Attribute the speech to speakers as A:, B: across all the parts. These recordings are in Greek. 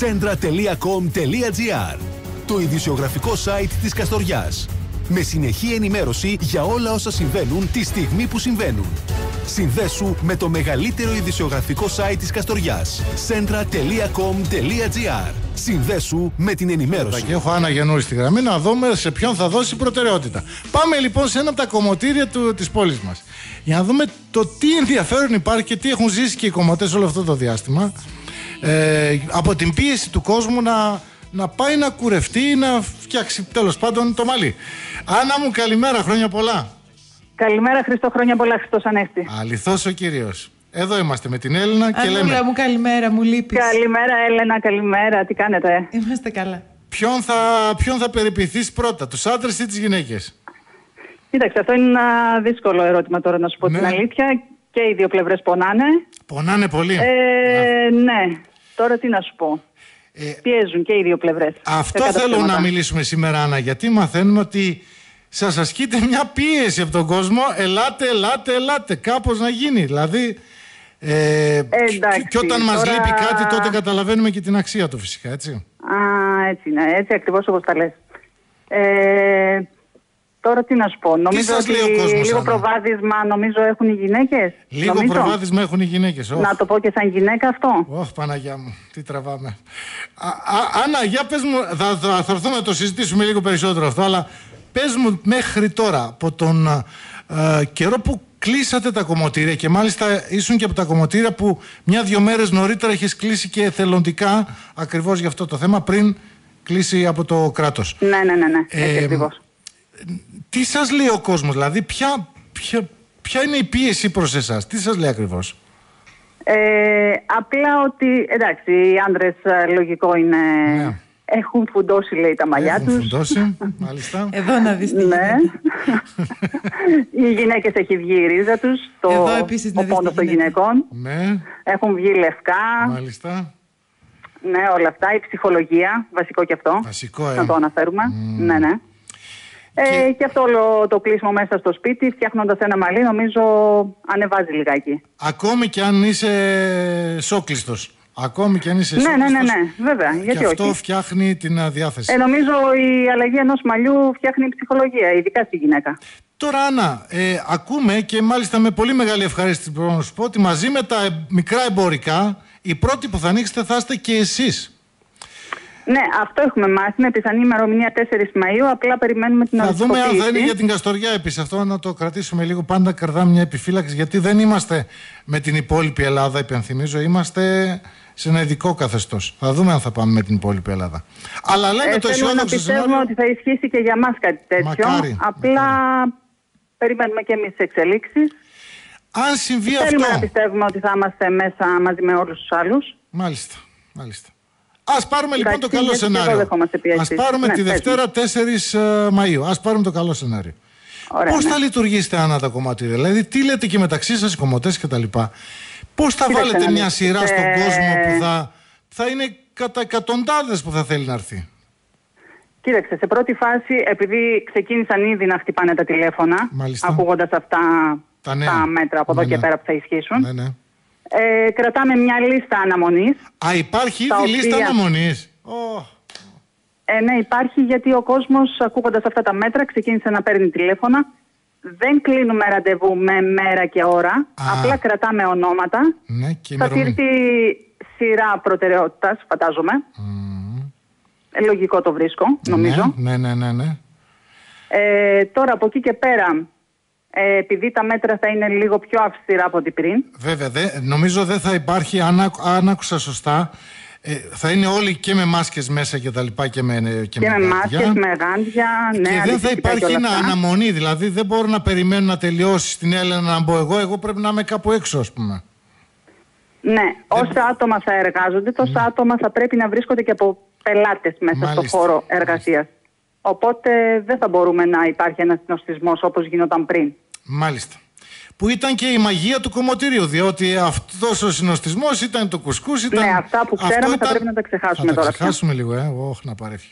A: centra.com.gr Το ειδησιογραφικό site της Καστοριάς. Με συνεχή ενημέρωση για όλα όσα συμβαίνουν τη στιγμή που συμβαίνουν. Συνδέσου με το μεγαλύτερο ειδησιογραφικό site της Καστοριάς. centra.com.gr Συνδέσου με την ενημέρωση.
B: Και έχω Άννα Γεννούρη στη γραμμή να δούμε σε ποιον θα δώσει προτεραιότητα. Πάμε λοιπόν σε ένα από τα κομμωτήρια του, της πόλης μας. Για να δούμε το τι ενδιαφέρον υπάρχει και τι έχουν ζήσει και οι κομμωτές όλο αυτό το διάστημα. Ε, από την πίεση του κόσμου να, να πάει να κουρευτεί, να φτιάξει τέλος πάντων το μαλλί. Άννα μου καλημέρα, χρόνια πολλά.
C: Καλημέρα Χριστό, χρόνια πολλά Χριστός Ανέστη.
B: Αληθώς ο Κύριος. Εδώ είμαστε με την Έλληνα και
D: Ανούλα
B: λέμε
D: μου καλημέρα, μου λείπεις.
C: Καλημέρα Έλενα, καλημέρα, τι κάνετε;
D: Είμαστε καλά.
B: ποιον θα, ποιον θα περιποιηθείς πρώτα, τους άντρες ή τις γυναίκες;
C: Κοίταξε, αυτό είναι ένα δύσκολο ερώτημα τώρα να σου πω
B: Ναι.
C: την αλήθεια. Και οι δύο πλευρές πονάνε.
B: Πονάνε πολύ.
C: Ε, ναι, τώρα τι να σου πω.
B: Ε,
C: Πιέζουν και οι δύο πλευρές.
B: Αυτό
C: Κακά τα
B: θέλω
C: ψέματα.
B: να μιλήσουμε σήμερα, Άννα, γιατί μαθαίνουμε ότι σας ασκείται μια πίεση από τον κόσμο. Ελάτε, ελάτε, ελάτε. Κάπως να γίνει. Δηλαδή, ε,
C: Εντάξει,
B: και, και όταν μας
C: τώρα-
B: λείπει κάτι, τότε καταλαβαίνουμε και την αξία του φυσικά, έτσι.
C: Α, έτσι είναι, έτσι ακριβώς όπως τα λες. Ε, τώρα τι να σου πω. Νομίζω
B: σας
C: ότι
B: λέει ο κόσμος,
C: λίγο
B: Άννα;
C: προβάδισμα νομίζω έχουν οι γυναίκες;
B: Λίγο
C: νομίζω;
B: προβάδισμα έχουν οι γυναίκες. Ωχ,
C: Να το πω και σαν γυναίκα αυτό.
B: Ωχ, Παναγιά μου, τι τραβάμε. Α, α, Άννα, για πες μου, θα, θα, θα έρθουμε να το συζητήσουμε λίγο περισσότερο αυτό, αλλά πες μου μέχρι τώρα, από τον α, α, καιρό που κλείσατε τα κομμωτήρια και μάλιστα ήσουν και από τα κομμωτήρια που μια-δυο μέρες νωρίτερα έχεις κλείσει και εθελοντικά ακριβώς για αυτό το θέμα πριν κλείσει από το κράτος.
C: Ναι, ναι, ναι, ναι. Έτσι
B: Ε,
C: ακριβώς.
B: Τι σας λέει ο κόσμος, δηλαδή ποια, ποια, ποια είναι η πίεση προς εσάς, τι σας λέει ακριβώς;
C: Ε, απλά ότι, εντάξει, οι άντρες ε, λογικό είναι,
B: Ναι.
C: έχουν φουντώσει λέει τα μαλλιά
B: Έχουν
C: τους.
B: φουντώσει, μάλιστα.
D: Εδώ να δεις τι
C: Ναι.
D: γίνεται.
C: οι γυναίκες έχει βγει η ρίζα τους, το,
D: Εδώ επίσης να
C: ο
D: δεις τι
C: πόνος των
D: γίνεται.
C: γυναικών.
B: Ναι,
C: Έχουν βγει λευκά,
B: μάλιστα.
C: ναι όλα αυτά, η ψυχολογία, βασικό και αυτό,
B: Βασικό, ε.
C: να το αναφέρουμε. Ναι, ναι. Ε, και... αυτό όλο το κλείσιμο μέσα στο σπίτι, φτιάχνοντας ένα μαλλί, νομίζω ανεβάζει λιγάκι.
B: Ακόμη και αν είσαι σόκλειστος. Ακόμη και αν είσαι
C: Ναι, ναι, ναι,
B: σόκλειστος,
C: ναι, βέβαια, γιατί
B: και αυτό
C: όχι.
B: φτιάχνει την α, διάθεση.
C: Ε, νομίζω η αλλαγή ενός μαλλιού φτιάχνει ψυχολογία, ειδικά στη γυναίκα.
B: Τώρα, Άννα, ε, ακούμε και μάλιστα με πολύ μεγάλη ευχαρίστηση μπορώ να σου πω ότι μαζί με τα ε, μικρά εμπορικά, οι πρώτοι που θα ανοίξετε θα είστε και εσείς.
C: Ναι, αυτό έχουμε μάθει. Είναι πιθανή ημερομηνία 4 Μαΐου. Απλά περιμένουμε την
B: Θα δούμε αν θα είναι
C: οριστικοποίηση.
B: για την Καστοριά επίσης. Αυτό να το κρατήσουμε λίγο. Πάντα κρατάμε μια επιφύλαξη γιατί δεν είμαστε με την υπόλοιπη Ελλάδα, υπενθυμίζω. Είμαστε σε ένα ειδικό καθεστώς. Θα δούμε αν θα πάμε με την υπόλοιπη Ελλάδα. Αλλά λέμε
C: Ε,
B: το
C: θέλουμε να
B: αισιόδοξο
C: πιστεύουμε
B: σενάριο.
C: ότι θα ισχύσει και για μας κάτι τέτοιο.
B: Μακάρι,
C: Απλά περιμένουμε και εμείς τις εξελίξεις.
B: Αν συμβεί
C: Θέλουμε
B: αυτό.
C: να πιστεύουμε ότι θα είμαστε μέσα μαζί με όλους τους άλλους.
B: Μάλιστα. μάλιστα. Α πάρουμε λοιπόν
C: Εντάξει,
B: το καλό
C: γιατί και
B: σενάριο.
C: εδώ δεχόμαστε πιέσεις.
B: Α πάρουμε
C: Ναι,
B: τη
C: πες
B: Δευτέρα 4 Μαου. Α πάρουμε το καλό σενάριο.
C: Ωραία,
B: Πώς
C: ναι.
B: θα λειτουργήσετε, Άννα, τα κομμάτια, δηλαδή τι λέτε και μεταξύ σας, οι κομμωτές κτλ. Πώς θα
C: Κοίταξε
B: βάλετε
C: να
B: μια
C: δεις.
B: σειρά στον
C: Ε,
B: κόσμο που θα, θα είναι κατά εκατοντάδες που θα θέλει να έρθει;
C: Κοίταξε, σε πρώτη φάση, επειδή ξεκίνησαν ήδη να χτυπάνε τα τηλέφωνα,
B: Μάλιστα.
C: ακούγοντας αυτά
B: Τα νέα.
C: μέτρα από εδώ
B: Ναι,
C: και
B: ναι.
C: πέρα που θα ισχύσουν,
B: Ναι, ναι.
C: Ε, κρατάμε μια λίστα αναμονής.
B: Α, υπάρχει
C: Τα
B: ήδη λίστα
C: οποία-
B: αναμονής;
C: Ε, ναι, υπάρχει γιατί ο κόσμος ακούγοντας αυτά τα μέτρα ξεκίνησε να παίρνει τηλέφωνα. Δεν κλείνουμε ραντεβού με μέρα και ώρα,
B: Α.
C: απλά κρατάμε ονόματα.
B: Ναι, και
C: Θα
B: ημερομηνία.
C: τηρηθεί σειρά προτεραιότητας, φαντάζομαι. Ε, λογικό το βρίσκω, νομίζω.
B: Ναι, ναι, ναι, ναι.
C: Ε, τώρα από εκεί και πέρα, ε, επειδή τα μέτρα θα είναι λίγο πιο αυστηρά από ό,τι πριν,
B: Βέβαια, δε, νομίζω δεν θα υπάρχει, αν, άκου- αν άκουσα σωστά, ε, θα είναι όλοι και με μάσκες μέσα και τα λοιπά και με, και
C: και με
B: γάντια.
C: μάσκες, με γάντια, ναι,
B: και δεν θα
C: αντισηπτικά
B: υπάρχει
C: και όλα
B: ένα
C: αυτά.
B: αναμονή, δηλαδή δεν μπορώ να περιμένω να τελειώσει στην Έλενα να μπω εγώ, εγώ πρέπει να είμαι κάπου έξω ας πούμε.
C: Ναι, όσα άτομα θα εργάζονται, τόσα άτομα θα πρέπει να βρίσκονται και από πελάτες μέσα
B: Μάλιστα.
C: στο χώρο εργασίας. Οπότε δεν θα μπορούμε να υπάρχει ένας συνοστισμός όπως γινόταν πριν.
B: Μάλιστα. Που ήταν και η μαγεία του κομμωτήριου, διότι αυτός ο συνοστισμός ήταν το κουσκούς, ήταν...
C: Ναι, αυτά που
B: αυτό
C: ξέραμε θα πρέπει να τα ξεχάσουμε
B: θα
C: τώρα
B: τα
C: πια.
B: ξεχάσουμε λίγο, ε, όχι να παρέφει.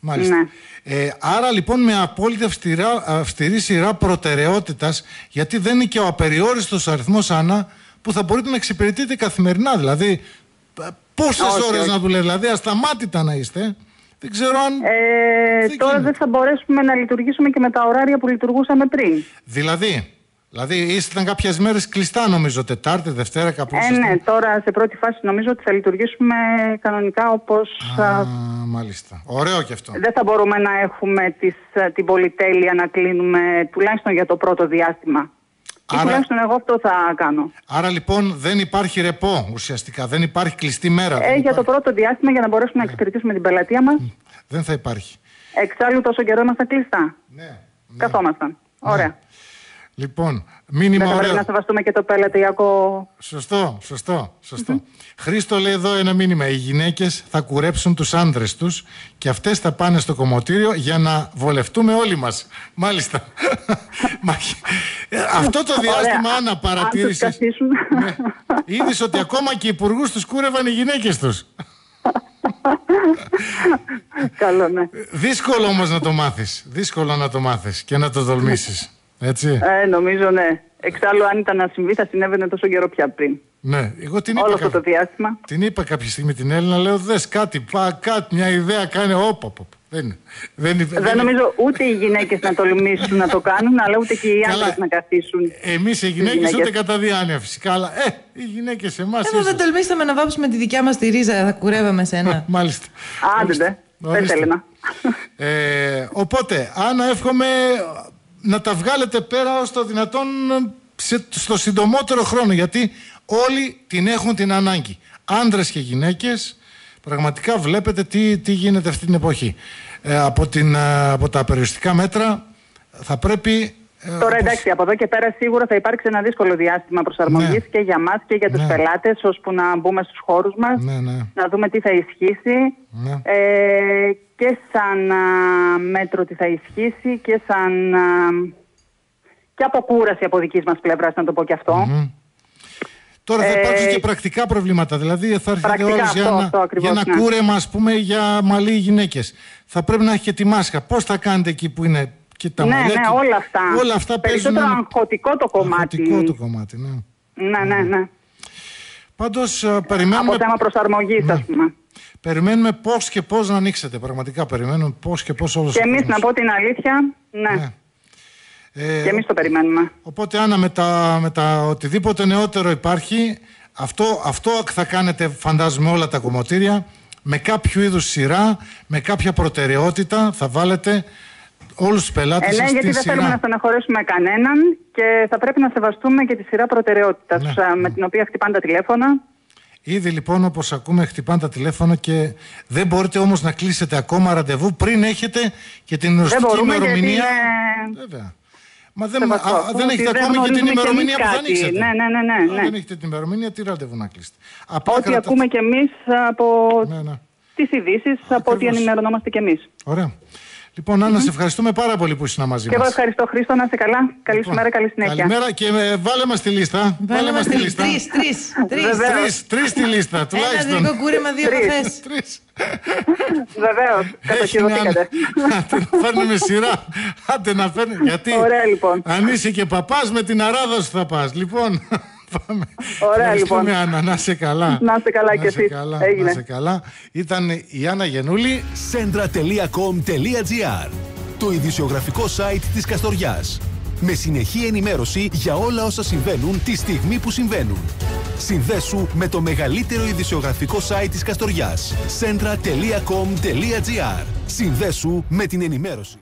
B: Μάλιστα.
C: Ναι.
B: Ε, άρα λοιπόν με απόλυτα αυστηρά, αυστηρή σειρά προτεραιότητας, γιατί δεν είναι και ο απεριόριστος αριθμός, Άννα, που θα μπορείτε να εξυπηρετείτε καθημερινά. Δηλαδή, ε, Πόσες
C: Όχι,
B: ώρες
C: όχι.
B: να δουλεύει, δηλαδή ασταμάτητα να είστε. Δεν ξέρω αν.
C: Ε,
B: Δεν
C: τώρα
B: γίνεται.
C: δεν θα μπορέσουμε να λειτουργήσουμε και με τα ωράρια που λειτουργούσαμε πριν.
B: Δηλαδή, δηλαδή ήσταν κάποιες μέρες κλειστά νομίζω, Τετάρτη, Δευτέρα, κάπου
C: Ε,
B: ήσασταν.
C: ναι, τώρα σε πρώτη φάση νομίζω ότι θα λειτουργήσουμε κανονικά όπως
B: Α,
C: α,
B: μάλιστα. Ωραίο και αυτό.
C: δεν θα μπορούμε να έχουμε τις, α, την πολυτέλεια να κλείνουμε τουλάχιστον για το πρώτο διάστημα. Ή
B: Άρα-
C: τουλάχιστον εγώ αυτό θα κάνω.
B: Άρα λοιπόν δεν υπάρχει ρεπό ουσιαστικά, δεν υπάρχει κλειστή μέρα.
C: Ε,
B: δεν,
C: για
B: υπάρχει.
C: το πρώτο διάστημα για να μπορέσουμε να εξυπηρετήσουμε την πελατεία μας.
B: δεν θα υπάρχει.
C: Εξάλλου τόσο καιρό ήμασταν κλειστά.
B: Ναι.
C: Καθόμασταν. Ωραία.
B: Λοιπόν, μήνυμα
C: Δεν θα πρέπει
B: ωραίος.
C: να σεβαστούμε και το πελατειακό.
B: Σωστό, σωστό, σωστό. Χρήστο λέει εδώ ένα μήνυμα. Οι γυναίκες θα κουρέψουν τους άντρες τους και αυτές θα πάνε στο κομμωτήριο για να βολευτούμε όλοι μας. Μάλιστα. Μα, ε, Αυτό το διάστημα,
C: Ωραία.
B: Άννα,
C: Αν τους
B: παρατήρησε.
C: καθίσουν.
B: Είδες ότι ακόμα και οι υπουργούς τους κούρευαν οι γυναίκες τους.
C: Καλό, ναι.
B: Δύσκολο όμως να το μάθεις. Δύσκολο να το μάθεις και να το τολμήσει. Έτσι.
C: Ε, νομίζω ναι. Εξάλλου, αν ήταν να συμβεί, θα συνέβαινε τόσο καιρό πια πριν.
B: Ναι, εγώ την
C: Όλο
B: είπα,
C: αυτό το
B: κάποια-
C: διάστημα.
B: την είπα κάποια στιγμή την Έλληνα, λέω δες κάτι, πά, κάτι, μια ιδέα κάνει, όπα, όπα. Δεν, είναι. δεν, είναι- δεν
C: Δεν
B: είναι.
C: νομίζω ούτε οι γυναίκες να τολμήσουν να το κάνουν, αλλά ούτε και οι
B: Καλά.
C: άντρες να καθίσουν.
B: Εμείς οι γυναίκες
C: γυναίκες.
B: ούτε κατά διάνοια φυσικά, αλλά ε, οι γυναίκες εμάς
D: Εδώ δεν
B: ίσως.
D: τολμήσαμε να βάψουμε τη δικιά μας τη ρίζα, θα κουρεύαμε σένα.
B: Μάλιστα.
C: Άντε, δε. Δεν
B: Ορίστε.
C: θέλει να.
B: Ε, οπότε, Άννα, εύχομαι να τα βγάλετε πέρα ως το δυνατόν σε- στο συντομότερο χρόνο, γιατί όλοι την έχουν την ανάγκη. Άντρες και γυναίκες, πραγματικά βλέπετε τι, τι γίνεται αυτή την εποχή. Ε, από, την, ε, από τα περιοριστικά μέτρα θα πρέπει... ε,
C: Τώρα
B: όπως-
C: εντάξει, από εδώ και πέρα σίγουρα θα υπάρξει ένα δύσκολο διάστημα προσαρμογής
B: Ναι.
C: και για μας και για τους
B: Ναι.
C: πελάτες, ώσπου να μπούμε στους χώρους μας,
B: Ναι, ναι.
C: να δούμε τι θα ισχύσει.
B: Ναι.
C: Ε, και σαν α, μέτρο τι θα ισχύσει και σαν. α, και αποκούραση από δικής μας πλευράς, να το πω και αυτό.
B: Τώρα θα
C: Ε,
B: υπάρξουν και πρακτικά προβλήματα. Δηλαδή θα έρχεται
C: πρακτικά,
B: όλος για,
C: αυτό,
B: ένα,
C: αυτό ακριβώς,
B: για ένα
C: ναι.
B: κούρεμα, ας πούμε, για μαλλί γυναίκες. Θα πρέπει να έχει και τη μάσκα. Πώς θα κάνετε εκεί που είναι και τα
C: ναι,
B: μαλλιά.
C: ναι,
B: και-
C: όλα αυτά.
B: Όλα αυτά παίζουν.
C: Περισσότερο
B: ένα-
C: αγχωτικό το κομμάτι.
B: αγχωτικό το κομμάτι, ναι.
C: Ναι, ναι, ναι.
B: Πάντως περιμένουμε,
C: Από θέμα προσαρμογής,
B: Ναι.
C: α πούμε.
B: Περιμένουμε πώς και πώς να ανοίξετε. Πραγματικά περιμένουμε πώς και πώς όλος
C: Και εμείς, να πω την αλήθεια, ναι.
B: Ναι. Ε,
C: Και εμείς το περιμένουμε.
B: Οπότε Άννα με τα, με τα οτιδήποτε νεότερο υπάρχει αυτό, αυτό θα κάνετε φαντάζομαι όλα τα κομμωτήρια με κάποιο είδους σειρά, με κάποια προτεραιότητα θα βάλετε όλους τους πελάτες
C: Ε, ναι,
B: σας
C: γιατί
B: στη
C: δεν
B: σειρά.
C: θέλουμε να στεναχωρήσουμε κανέναν και θα πρέπει να σεβαστούμε και τη σειρά προτεραιότητας
B: Ναι,
C: με την οποία χτυπάνε τα τηλέφωνα.
B: Ήδη λοιπόν όπως ακούμε χτυπάνε τα τηλέφωνα και δεν μπορείτε όμως να κλείσετε ακόμα ραντεβού πριν έχετε και την
C: Δεν
B: οριστική
C: μπορούμε γιατί
B: ημερομηνία.
C: είναι
B: Βέβαια. Μα δεν,
C: σεβαστό.
B: α, δεν
C: Ότι
B: έχετε
C: δεν
B: ακόμη και την
C: γνωρίζουμε κι
B: ημερομηνία
C: εμείς
B: που θα
C: κάτι.
B: ανοίξετε.
C: Ναι, ναι, ναι, ναι,
B: Αν
C: ναι.
B: δεν έχετε την ημερομηνία, τι ραντεβού να κλείσετε. Απλά
C: Ό,τι
B: κρατάτε-
C: ακούμε κι εμείς από
B: Ναι, ναι.
C: τις ειδήσεις, από ό,τι
B: Ακριβώς.
C: ενημερωνόμαστε κι εμείς.
B: Ωραία. Λοιπόν, Άννα, σε ευχαριστούμε πάρα πολύ που ήσουν μαζί
C: Και εγώ
B: μας.
C: ευχαριστώ Χρήστο, να είσαι καλά. Καλή σου
B: Λοιπόν,
C: μέρα, καλή συνέχεια.
B: Καλημέρα και ε, βάλε μας τη λίστα.
D: Βάλε μας
B: τη
D: τρει,
B: λίστα.
D: τρεις, τρεις, τρεις.
C: Βεβαίως.
B: Τρεις, τρεις τη λίστα,
D: Ένα
B: τουλάχιστον.
D: δικό κούρεμα, δύο
C: Τρεις.
D: καφές.
B: Τρεις.
C: Βεβαίως, κατοχυρωθήκατε.
B: Άντε να φέρνει με σειρά. Άντε να φέρνει. Γιατί
C: Ωραία, λοιπόν.
B: αν είσαι και παπάς με την αράδα σου θα πας. Λοιπόν, πάμε.
C: Ωραία,
B: Ευχαριστούμε,
C: λοιπόν.
B: Άννα, να είσαι καλά.
C: Να είστε καλά κι
B: είσαι
C: εσείς.
B: καλά,
C: Έγινε.
B: Να είσαι καλά. Ήταν η Άννα Γενούλη.
A: centra.com.gr Το ειδησιογραφικό site της Καστοριάς. Με συνεχή ενημέρωση για όλα όσα συμβαίνουν τη στιγμή που συμβαίνουν. Συνδέσου με το μεγαλύτερο ειδησιογραφικό site της Καστοριάς. centra.com.gr Συνδέσου με την ενημέρωση.